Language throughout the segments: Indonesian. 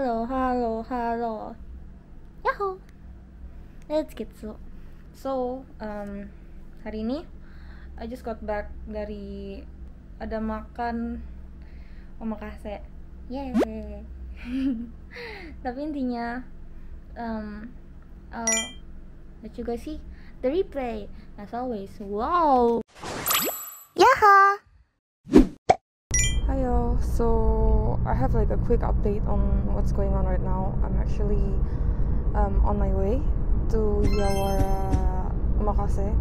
Halo, halo, halo. Yahoo. Let's get so. So, um, hari ini I just got back dari ada makan omakase. Yay. Tapi intinya um, I'll let you guys see the replay as always. Wow. Yaha. Hi y'all. So I have like a quick update on what's going on right now. I'm actually um, on my way to Yawara Omakase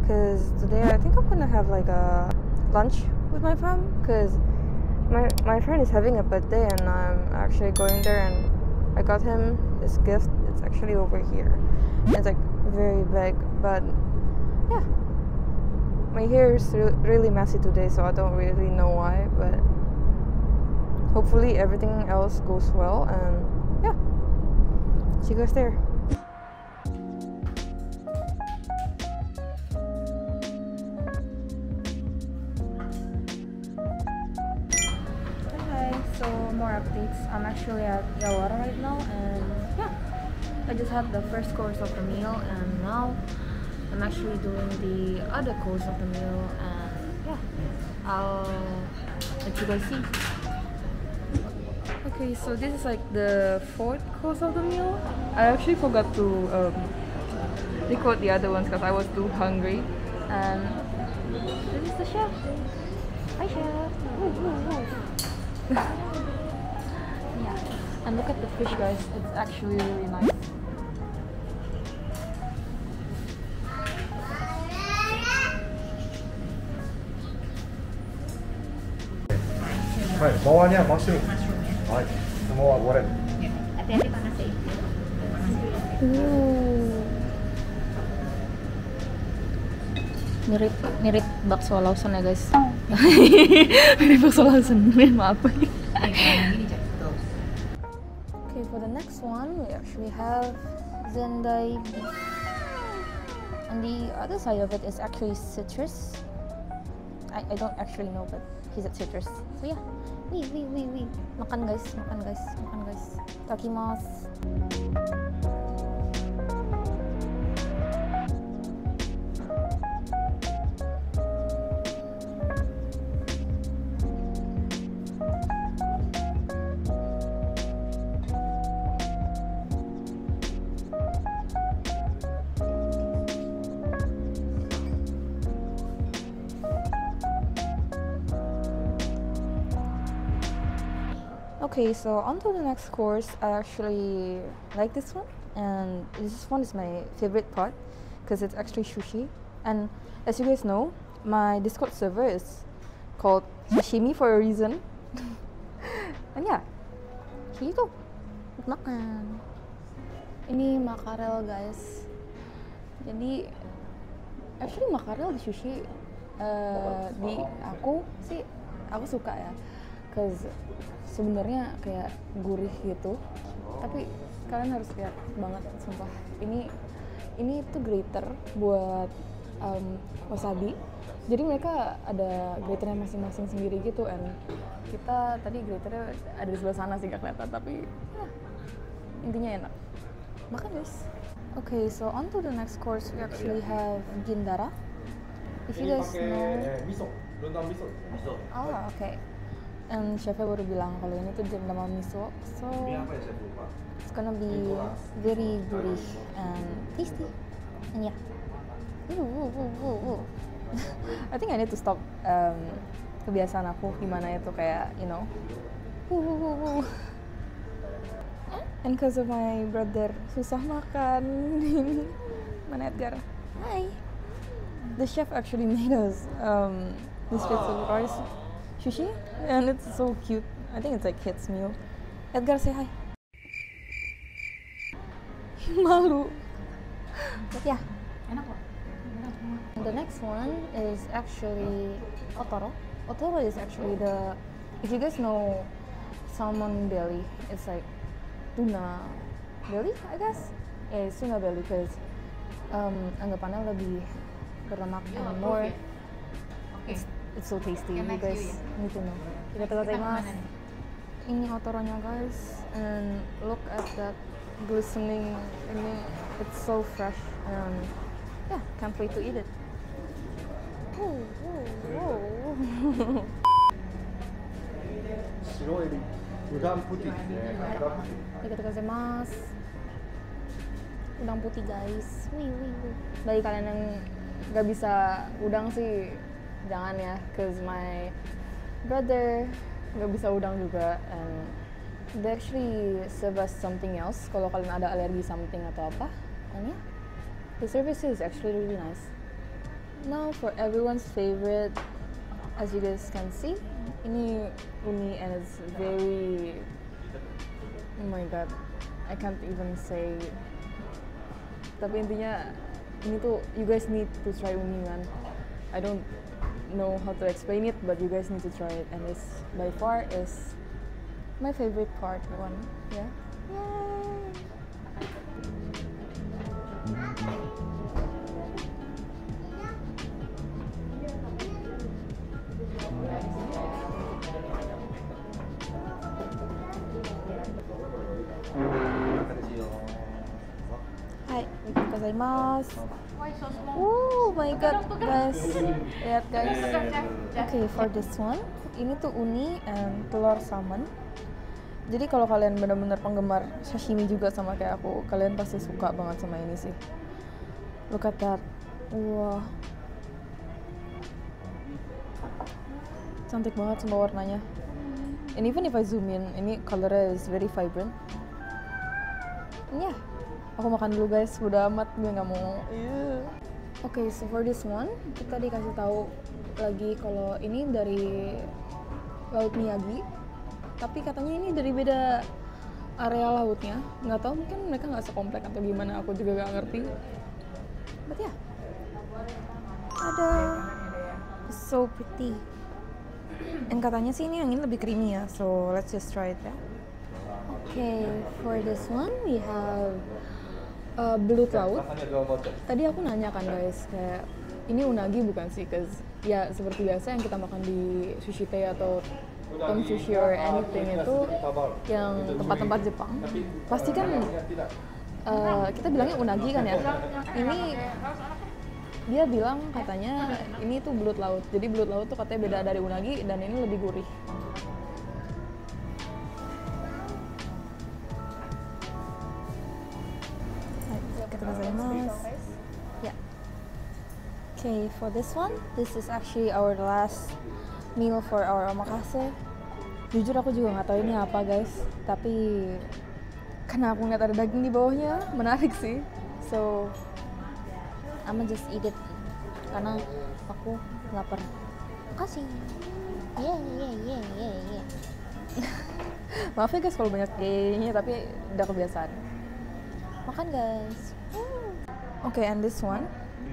because today I think I'm gonna have like a lunch with my fam because my my friend is having a birthday and I'm actually going there and I got him his gift. It's actually over here. It's like very big, but yeah. My hair is re- really messy today, so I don't really know why, but hopefully everything else goes well and yeah. See you guys there. Hi, so more updates. I'm actually at Yawara right now, and yeah, I just had the first course of the meal, and now I'm actually doing the other course of the meal, and yeah, I'll let you guys see. Okay, so this is like the fourth course of the meal. I actually forgot to um, record the other ones because I was too hungry. And this is the chef. Hi, chef. Ooh, ooh, yeah, and look at the fish, guys. It's actually really nice. Hi, 뭐하냐, like, more like whatever. Uh. mirip mirip bakso Lawson ya guys. Mirip bakso Lawson. Maaf. Okay for the next one we actually have Zendai beef. And the other side of it is actually citrus. I, I don't actually know but he's at citrus. So yeah. Wee wee wee wee. Makan guys, makan guys, makan guys. Takimasu. Okay, so on to the next course. I actually like this one, and this one is my favorite part because it's actually sushi. And as you guys know, my Discord server is called Sashimi for a reason. and yeah, here you go. Makan. Ini makarel guys. Jadi actually makarel di sushi eh, di aku sih aku suka ya cause sebenarnya kayak gurih gitu. Tapi kalian harus lihat banget sumpah. Ini ini tuh grater buat um, wasabi. Jadi mereka ada graternya masing-masing sendiri gitu and kita tadi graternya ada di sebelah sana sih gak kelihatan tapi ya, intinya enak. Makan guys. Okay so on to the next course. We actually have gindara. If you guys know miso, rendang miso. Miso. Oh, oke. And chefnya baru bilang kalau ini tuh jendama miso, so Ini ya it's gonna be very gurih and tasty. And yeah. Ooh, ooh, ooh, ooh, ooh. I think I need to stop um, kebiasaan aku gimana itu kayak you know. Ooh, ooh, ooh, ooh. And because of my brother susah makan. Mana Edgar? Hi. The chef actually made us um, this pizza rice sushi, and it's so cute. I think it's like kids meal. Edgar, say hi. Malu. But yeah. Enak kok. Enak semua. And the next one is actually otoro. Otoro is actually the if you guys know salmon belly, it's like tuna belly, I guess. Yeah, it's tuna belly because um, anggapannya lebih berlemak and more. Oke. It's, it's so tasty. Yang You next guys view ya? need to know. Kita Arigatou gozaimasu. kemana nih? ini otoronya guys and look at that glistening ini it's so fresh and yeah can't wait to eat it Whoa, whoa, whoa. 白エビウダンプティですねウダンプティ Arigatou gozaimasu. Udang putih guys. Wih, wih, wih. Bagi kalian yang gak bisa udang sih, jangan ya. Cause my brother gak bisa udang juga. And they actually serve us something else. Kalau kalian ada alergi something atau apa. And yeah, the service is actually really nice. Now for everyone's favorite, as you guys can see, ini uni and it's very Oh my god, I can't even say. Tapi intinya ini tuh you guys need to try uni man. I don't know how to explain it, but you guys need to try it, and this by far is my favorite part one. Yeah. Yay! Hai, gozaimasu. Oh my god, guys. Lihat guys. Okay, for this one, ini tuh uni and telur salmon. Jadi kalau kalian benar-benar penggemar sashimi juga sama kayak aku, kalian pasti suka banget sama ini sih. Look at that. Wah. Cantik banget semua warnanya. And even if I zoom in, ini colornya is very vibrant. Yeah, aku makan dulu guys, udah amat gue nggak mau. Iya. Oke, so for this one kita dikasih tahu lagi kalau ini dari laut Miyagi, tapi katanya ini dari beda area lautnya. Nggak tahu mungkin mereka nggak sekomplek atau gimana, aku juga nggak ngerti. But ya, yeah. ada so pretty. And katanya sih ini yang ini lebih creamy ya, so let's just try it ya. Okay, for this one we have uh, belut laut. Tadi aku nanya kan guys, kayak ini unagi bukan sih? Cause ya seperti biasa yang kita makan di sushi tei atau tom sushi or anything itu yang tempat-tempat Jepang pasti kan uh, kita bilangnya unagi kan ya. Ini dia bilang katanya ini tuh belut laut. Jadi belut laut tuh katanya beda dari unagi dan ini lebih gurih. Yeah. Okay, for this one, this is actually our last meal for our omakase. Jujur aku juga nggak tahu ini apa guys, tapi karena aku nggak ada daging di bawahnya, menarik sih. So, I'ma just eat it karena aku lapar. Kasih. Yeah, yeah, yeah, yeah, yeah. Maaf ya guys kalau banyak gayanya, tapi udah kebiasaan. Makan guys. Oke, and this one,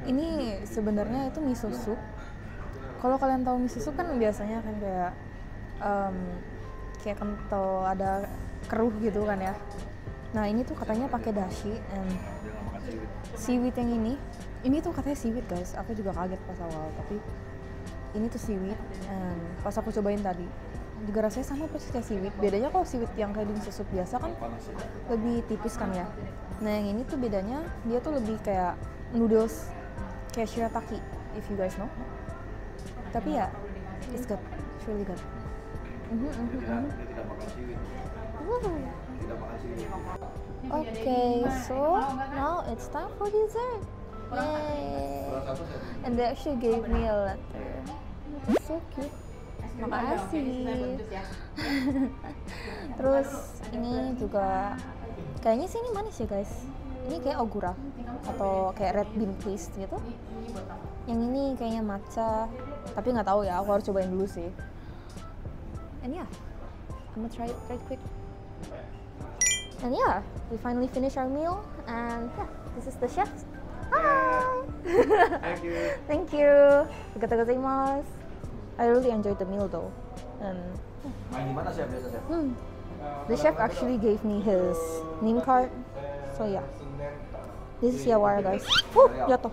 ini sebenarnya itu miso soup. Kalau kalian tahu miso soup kan biasanya kan kayak um, kayak kental, ada keruh gitu kan ya. Nah ini tuh katanya pakai dashi and seaweed yang ini, ini tuh katanya seaweed guys. Aku juga kaget pas awal, tapi ini tuh seaweed and pas aku cobain tadi juga rasanya sama persis kayak seaweed. Bedanya kalau seaweed yang kayak di miso soup biasa kan lebih tipis kan ya. Nah yang ini tuh bedanya dia tuh lebih kayak noodles kayak shirataki if you guys know. Tapi ya it's good, it's really good. Mhm, mhm, mhm. Woo. Okay, so now it's time for dessert. Yay! And they actually gave me a letter. It's so cute. Makasih. Terus ini juga kayaknya sih ini manis ya guys. Ini kayak ogura atau kayak red bean paste gitu. Yang ini kayaknya matcha, tapi nggak tahu ya. Aku harus cobain dulu sih. And yeah, I'm gonna try it right quick. And yeah, we finally finish our meal. And yeah, this is the chef. Hi. Thank you. Thank you. I really enjoyed the meal though. And Main di mana sih biasa sih? hmm, the chef actually gave me his name card. So yeah, this is Yawara guys. Oh, jatuh.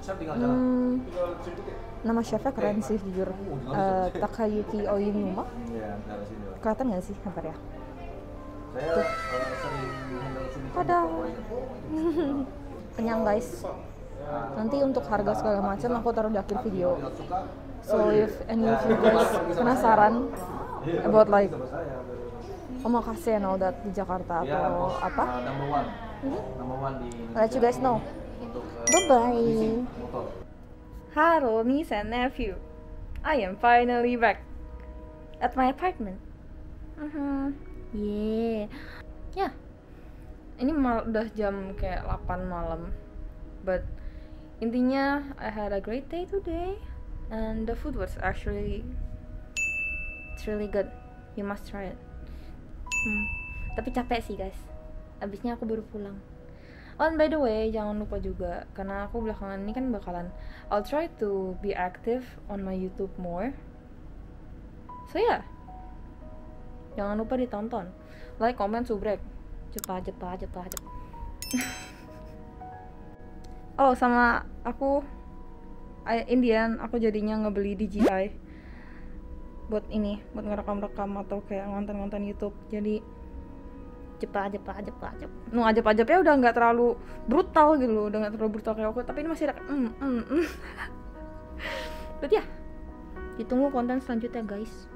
Jalan. Hmm, nama chefnya keren sih jujur. Eh, Takayuki Oyinuma. Iya. Kelihatan nggak sih? Bentar ya. Eh. Padahal. Kenyang guys. Nanti untuk harga segala macam aku taruh di akhir video. So if any of you guys penasaran about like omakase and all that di Jakarta Iya, atau apa, number one. Number one di let you guys know. untuk Bye bye. Hello, niece and nephew. I am finally back at my apartment. Mhm. Yeah. Ya. Ini mal udah jam kayak 8 malam. But intinya I had a great day today and the food was actually it's really good. You must try it. Hmm. Tapi capek sih, guys. Abisnya aku baru pulang. Oh, and by the way, jangan lupa juga karena aku belakangan ini kan bakalan I'll try to be active on my YouTube more. So yeah. Jangan lupa ditonton. Like, comment, subrek. Cepat, cepat, cepat, cepat. oh, sama aku Indian aku jadinya ngebeli DJI buat ini, buat ngerekam-rekam atau kayak ngonten-ngonten YouTube. Jadi cepat cepat cepat cepat nu ajab ajabnya udah nggak terlalu brutal gitu loh udah nggak terlalu brutal kayak aku tapi ini masih ada mm, mm, mm. but ya ditunggu konten selanjutnya guys